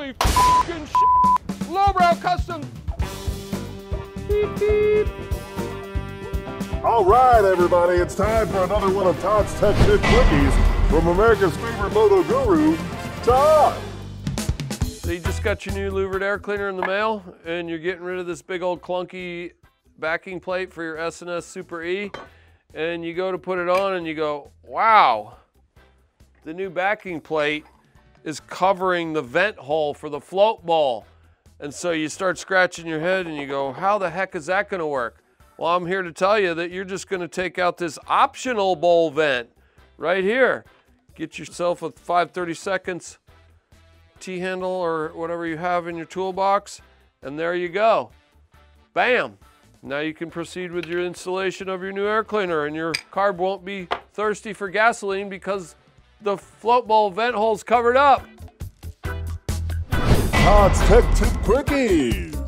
Holy fucking shit! Lowbrow custom. Beep, beep. All right, everybody, it's time for another one of Todd's Tech Tip Quickies from America's favorite moto guru, Todd. So you just got your new louvered air cleaner in the mail, and you're getting rid of this big old clunky backing plate for your S&S Super E, and you go to put it on, and you go, wow, the new backing plate is covering the vent hole for the float bowl. And so you start scratching your head and you go, how the heck is that gonna work? Well, I'm here to tell you that you're just gonna take out this optional bowl vent right here. Get yourself a 530 seconds T-handle or whatever you have in your toolbox, and there you go. Bam! Now you can proceed with your installation of your new air cleaner and your carb won't be thirsty for gasoline because the float bowl vent hole's covered up. Todd's Tech Tip Quickies.